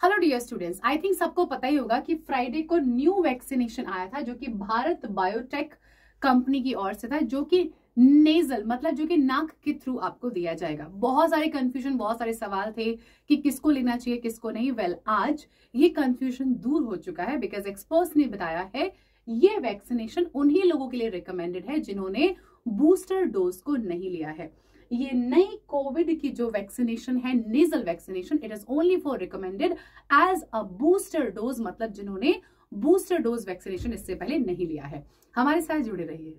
Hello dear students I think सबको पता ही होगा कि फ्राइडे को न्यू वैक्सीनेशन आया था जो कि भारत बायोटेक कंपनी की ओर से था जो कि नेजल मतलब जो कि नाक के थ्रू आपको दिया जाएगा। बहुत सारे कंफ्यूजन बहुत सारे सवाल थे कि किसको लेना चाहिए किसको नहीं। वेल well, आज ये कंफ्यूजन दूर हो चुका है बिकॉज़ एक्सपर्ट्स ने बताया है ये वैक्सीनेशन उन्हीं लोगों के लिए रिकमेंडेड है जिन्होंने बूस्टर डोज को नहीं लिया है। ये नई कोविड की जो वैक्सीनेशन है nasal vaccination it is only for recommended as a booster dose मतलब जिन्होंने बूस्टर डोज वैक्सीनेशन इससे पहले नहीं लिया है। हमारे साथ जुड़े रहिए।